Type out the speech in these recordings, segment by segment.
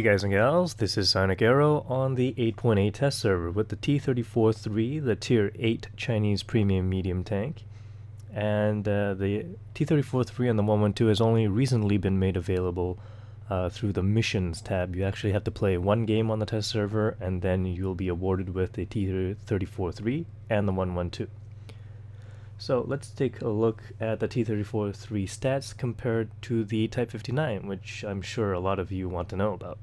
Hey guys and gals, this is PsionicArrow on the 8.8 test server with the T-34-3, the Tier 8 Chinese Premium Medium Tank. And uh, the T-34-3 and the 112 has only recently been made available uh, through the Missions tab. You actually have to play one game on the test server and then you'll be awarded with the T-34-3 and the 112. So let's take a look at the T-34-3 stats compared to the Type 59, which I'm sure a lot of you want to know about.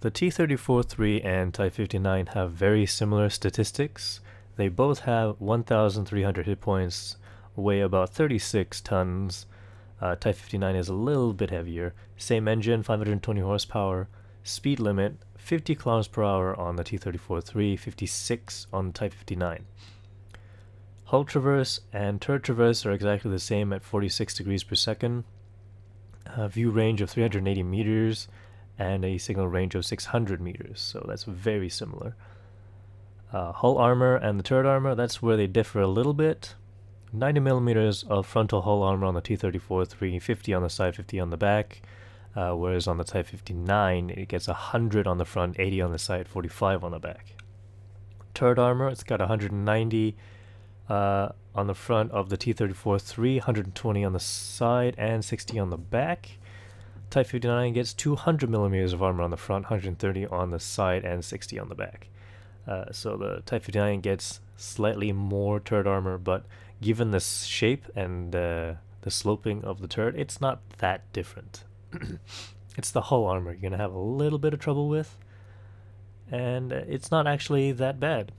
The T-34-3 and Type 59 have very similar statistics. They both have 1,300 hit points, weigh about 36 tons. Uh, Type 59 is a little bit heavier. Same engine, 520 horsepower. Speed limit, 50 kilometers per hour on the T-34-3, 56 on the Type 59. Hull traverse and turret traverse are exactly the same at 46 degrees per second. A view range of 380 meters and a signal range of 600 meters, so that's very similar. Uh, hull armor and the turret armor, that's where they differ a little bit. 90 millimeters of frontal hull armor on the T-34, 350 on the side, 50 on the back. Uh, whereas on the Type 59, it gets 100 on the front, 80 on the side, 45 on the back. Turret armor, it's got 190 uh, on the front of the T-34 320 on the side and 60 on the back. Type 59 gets 200 millimeters of armor on the front, 130 on the side and 60 on the back. Uh, so the Type 59 gets slightly more turret armor, but given the shape and uh, the sloping of the turret, it's not that different. it's the hull armor you're going to have a little bit of trouble with, and uh, it's not actually that bad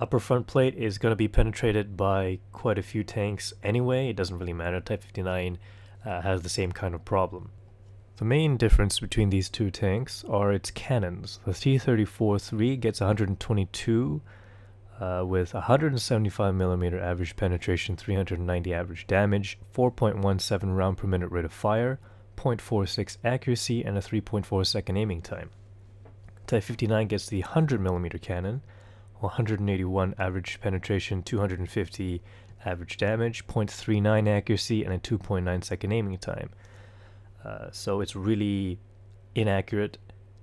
upper front plate is going to be penetrated by quite a few tanks anyway. It doesn't really matter. Type 59 uh, has the same kind of problem. The main difference between these two tanks are its cannons. The T-34-3 gets 122 uh, with 175mm average penetration, 390 average damage, 4.17 round per minute rate of fire, 0.46 accuracy, and a 3.4 second aiming time. Type 59 gets the 100mm cannon, 181 average penetration, 250 average damage, 0.39 accuracy, and a 2.9 second aiming time. Uh, so it's really inaccurate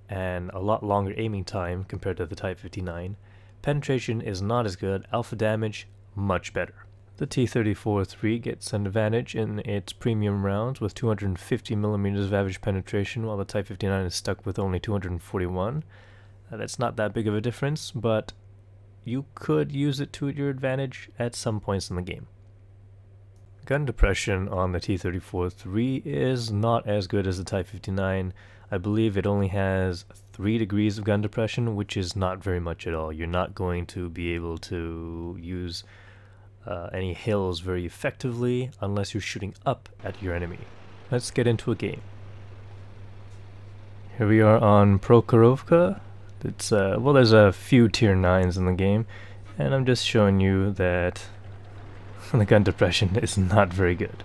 and a lot longer aiming time compared to the Type 59. Penetration is not as good, alpha damage much better. The T-34-3 gets an advantage in its premium rounds with 250 millimeters of average penetration while the Type 59 is stuck with only 241. Uh, that's not that big of a difference, but you could use it to your advantage at some points in the game. Gun depression on the T-34-3 is not as good as the Type 59. I believe it only has 3 degrees of gun depression, which is not very much at all. You're not going to be able to use uh, any hills very effectively unless you're shooting up at your enemy. Let's get into a game. Here we are on Prokhorovka. It's uh, well, there's a few tier 9s in the game, and I'm just showing you that the gun depression is not very good.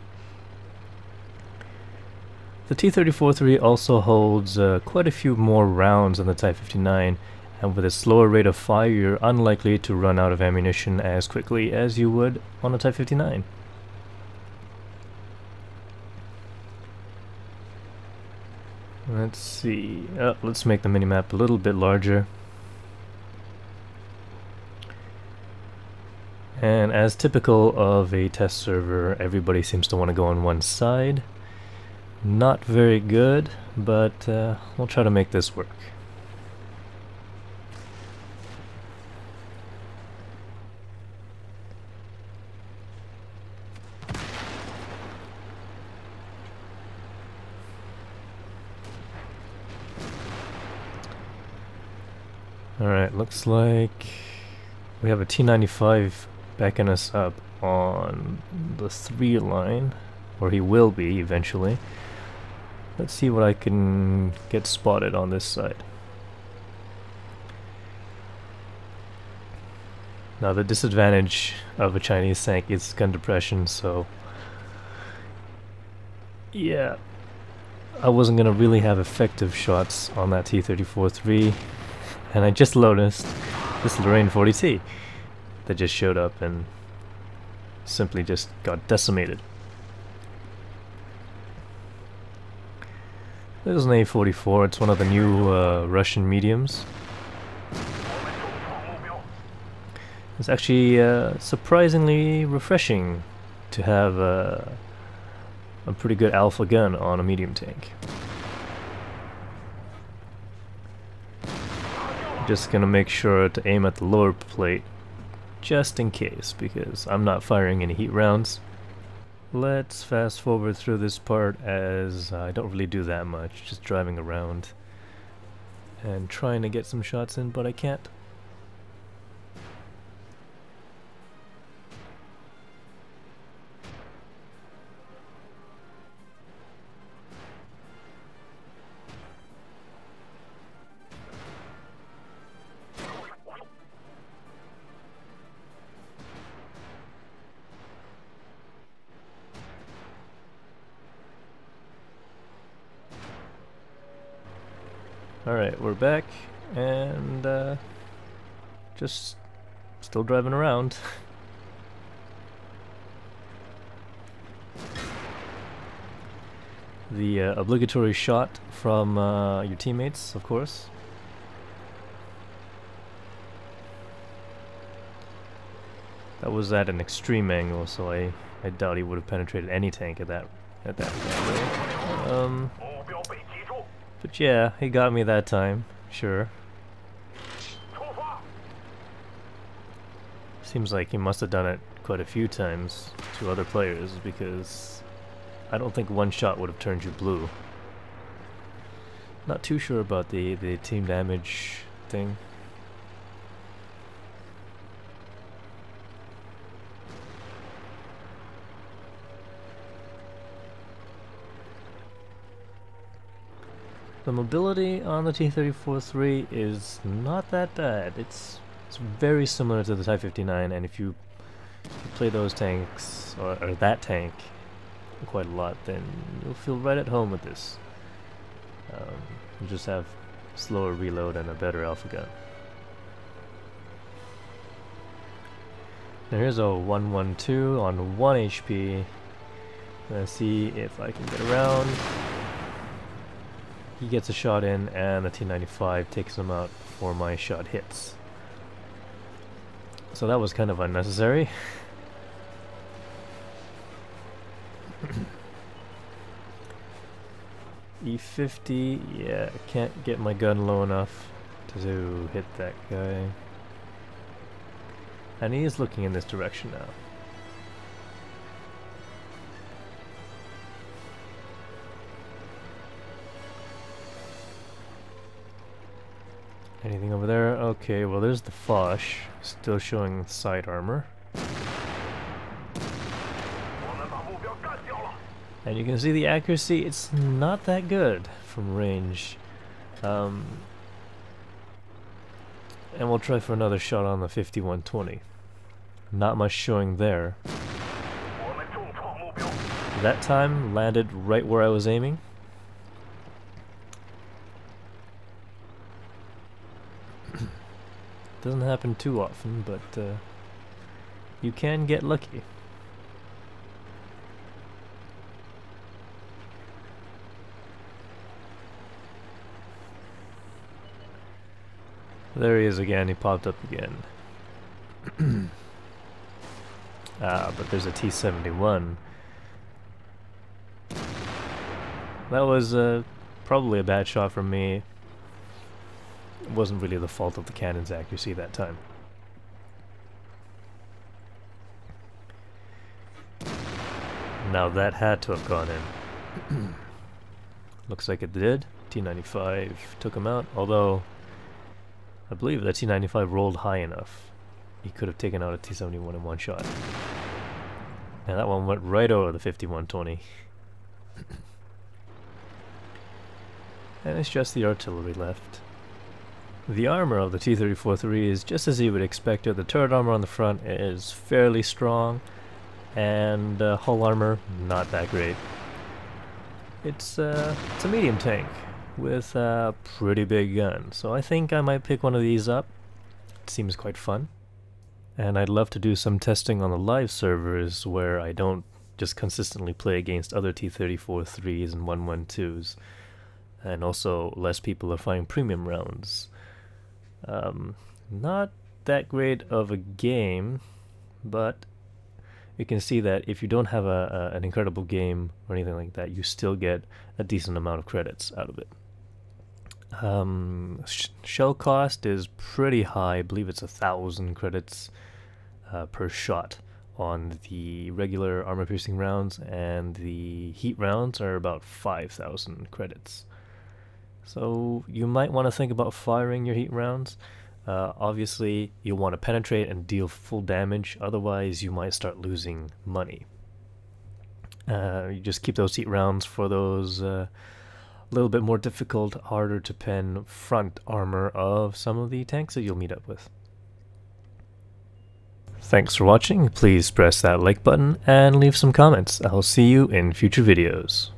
The T-34-3 also holds uh, quite a few more rounds than the Type 59, and with a slower rate of fire you're unlikely to run out of ammunition as quickly as you would on a Type 59. Let's see. Oh, let's make the minimap a little bit larger. And as typical of a test server, everybody seems to want to go on one side. Not very good, but uh, we'll try to make this work. Alright, looks like we have a T95 backing us up on the 3 line, or he will be eventually. Let's see what I can get spotted on this side. Now the disadvantage of a Chinese tank is gun depression, so yeah, I wasn't gonna really have effective shots on that T-34-3 and I just noticed this Lorraine 40T that just showed up and simply just got decimated. This is an A44, it's one of the new uh, Russian mediums. It's actually uh, surprisingly refreshing to have uh, a pretty good alpha gun on a medium tank. Just gonna make sure to aim at the lower plate just in case because I'm not firing any heat rounds. Let's fast forward through this part as I don't really do that much, just driving around and trying to get some shots in, but I can't. Alright, we're back, and uh, just still driving around. the uh, obligatory shot from uh, your teammates, of course. That was at an extreme angle, so I, I doubt he would have penetrated any tank at that at that. Um, but yeah, he got me that time, sure. Seems like he must have done it quite a few times to other players because I don't think one shot would have turned you blue. Not too sure about the, the team damage thing. The mobility on the T-34-3 is not that bad. It's it's very similar to the Type 59, and if you, if you play those tanks, or, or that tank, quite a lot, then you'll feel right at home with this. Um, you just have slower reload and a better alpha gun. Now here's a 112 on 1 HP. Let's see if I can get around. He gets a shot in and the T95 takes him out before my shot hits. So that was kind of unnecessary. E50, yeah, can't get my gun low enough to hit that guy. And he is looking in this direction now. Anything over there? Okay, well there's the Foch, still showing side armor. And you can see the accuracy, it's not that good from range. Um, and we'll try for another shot on the 5120. Not much showing there. That time landed right where I was aiming. Doesn't happen too often, but uh, you can get lucky. There he is again, he popped up again. ah, but there's a T-71. That was uh, probably a bad shot from me. It wasn't really the fault of the cannon's accuracy that time. Now that had to have gone in. Looks like it did. T95 took him out, although I believe that T95 rolled high enough. He could have taken out a T71 in one shot. And that one went right over the 5120. and it's just the artillery left. The armor of the T-34-3 is just as you would expect it. The turret armor on the front is fairly strong, and uh, hull armor, not that great. It's, uh, it's a medium tank with a pretty big gun, so I think I might pick one of these up. It seems quite fun. And I'd love to do some testing on the live servers where I don't just consistently play against other T-34-3s and 112s. and also less people are fighting premium rounds. Um, not that great of a game, but you can see that if you don't have a, a, an incredible game or anything like that, you still get a decent amount of credits out of it. Um, sh shell cost is pretty high. I believe it's a thousand credits uh, per shot on the regular armor piercing rounds, and the heat rounds are about 5,000 credits. So you might want to think about firing your heat rounds. Uh, obviously, you'll want to penetrate and deal full damage, otherwise you might start losing money. Uh, you just keep those heat rounds for those uh, little bit more difficult, harder to pen front armor of some of the tanks that you'll meet up with. Thanks for watching, please press that like button and leave some comments. I'll see you in future videos.